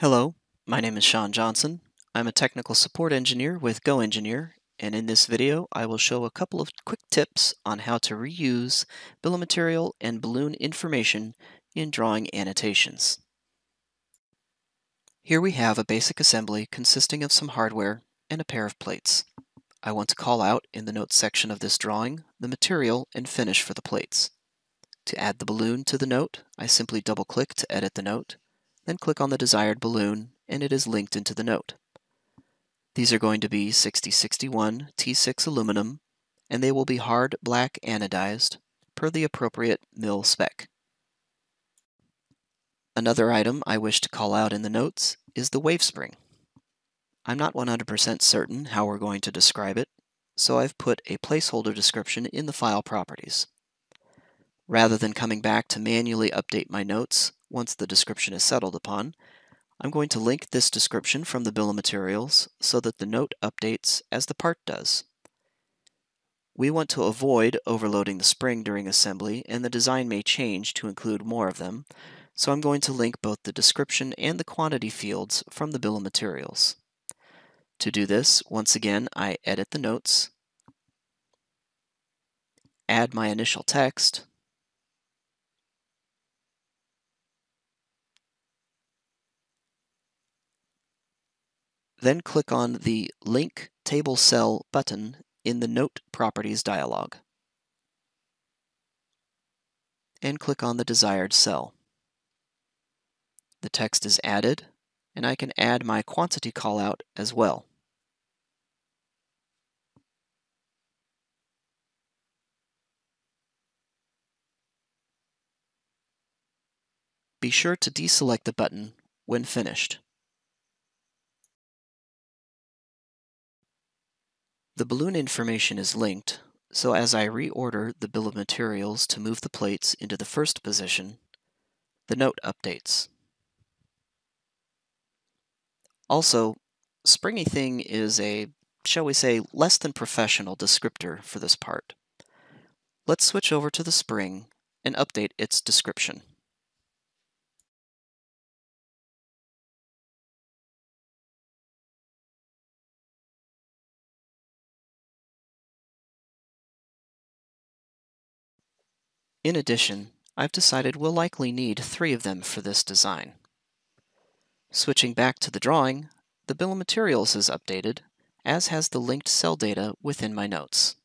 Hello, my name is Sean Johnson. I'm a technical support engineer with GoEngineer, and in this video I will show a couple of quick tips on how to reuse bill of material and balloon information in drawing annotations. Here we have a basic assembly consisting of some hardware and a pair of plates. I want to call out in the notes section of this drawing the material and finish for the plates. To add the balloon to the note, I simply double-click to edit the note, then click on the desired balloon and it is linked into the note. These are going to be 6061 T6 aluminum and they will be hard black anodized per the appropriate mil spec. Another item I wish to call out in the notes is the wave spring. I'm not 100% certain how we're going to describe it, so I've put a placeholder description in the file properties. Rather than coming back to manually update my notes once the description is settled upon, I'm going to link this description from the bill of materials so that the note updates as the part does. We want to avoid overloading the spring during assembly, and the design may change to include more of them, so I'm going to link both the description and the quantity fields from the bill of materials. To do this, once again, I edit the notes, add my initial text, Then click on the Link Table Cell button in the Note Properties dialog. And click on the desired cell. The text is added, and I can add my quantity callout as well. Be sure to deselect the button when finished. The balloon information is linked, so as I reorder the bill of materials to move the plates into the first position, the note updates. Also, springy thing is a, shall we say, less than professional descriptor for this part. Let's switch over to the spring and update its description. In addition, I've decided we'll likely need three of them for this design. Switching back to the drawing, the bill of materials is updated, as has the linked cell data within my notes.